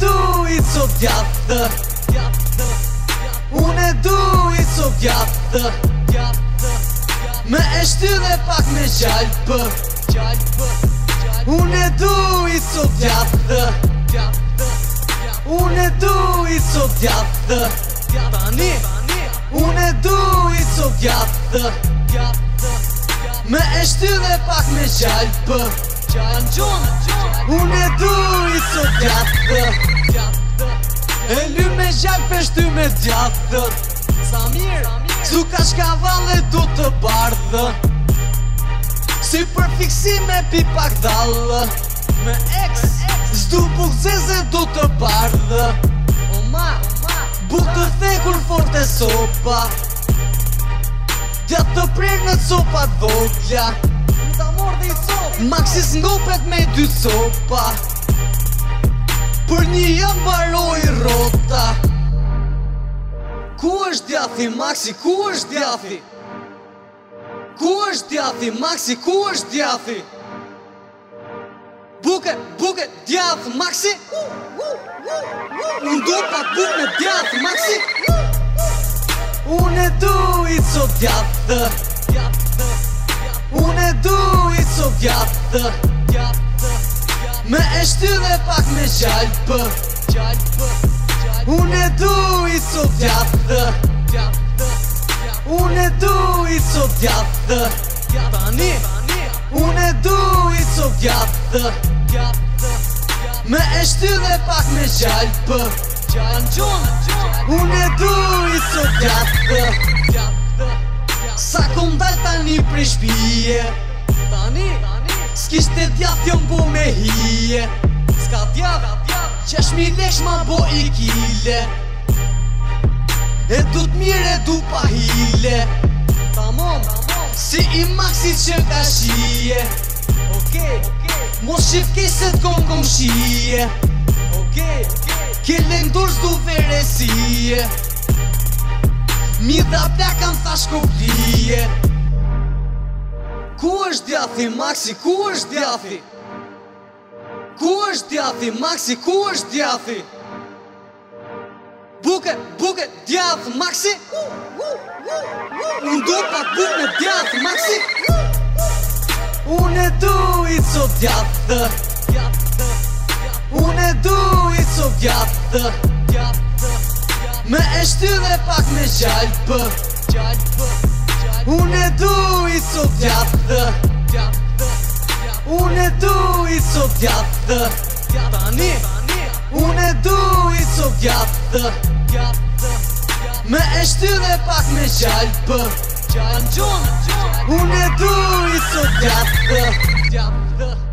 Tu i sot japtë, japtë, Unë du i sot japtë, Me japtë. Më është pak me qaj, p. Unë du i sot japtë, japtë, Unë du i sot japtë, japtë, japtë. Unë du i sot japtë, Me japtë. Më është pak me qaj, Gjan Gjon Unë e du i së djathë E ly me gjak peshty me djathë Samir Su ka shka vale du të bardhë Si për me pipak dalë Me ex Zdu buk zezë du të bardhë Oma Buk të thekur forte sopa Gjatë të prirë në copat vogja Maxis ngopet me dy sopa Për një jam baroj rota Ku është djathi Maxi, ku është djathi? Ku është djathi Maxi, ku është djathi? Buke, buke, djath Maxi Unë do pa ku me djath Maxi Unë e du i co djath Unë e du gjatë dhe Me eshtu dhe pak me gjallë për Unë e du i so gjatë dhe Unë e du i so gjatë dhe Unë e du i so gjatë dhe Me eshtu dhe pak me gjallë për Unë e du i so gjatë dhe Sa kom dalë tani prej shpije Tani, tani S'kishte djatë jom bo me hije S'ka djatë Qesh mi lesh ma bo i kile E du t'mire du pa hile Tamon Si i maksit që ka shije Mos shifke se t'kom kom shije Kile ndur s'du vere Mi dha plakan thash Mi thash kuplije Ku është djathi, Maxi, ku është djathi? Ku është djathi, Maxi, ku është djathi? Buke, buke, djathë, Maxi! Unë do pa buke me djathë, Maxi! Unë e du i co djathë Unë e du i co djathë Me eshtyve pak me gjallë për Gjallë për Unë e du i su djathë Unë e du i su djathë Tani Unë e du i su djathë Me e shtyre pak me gjallë për Gjallë në gjallë Unë e du i su djathë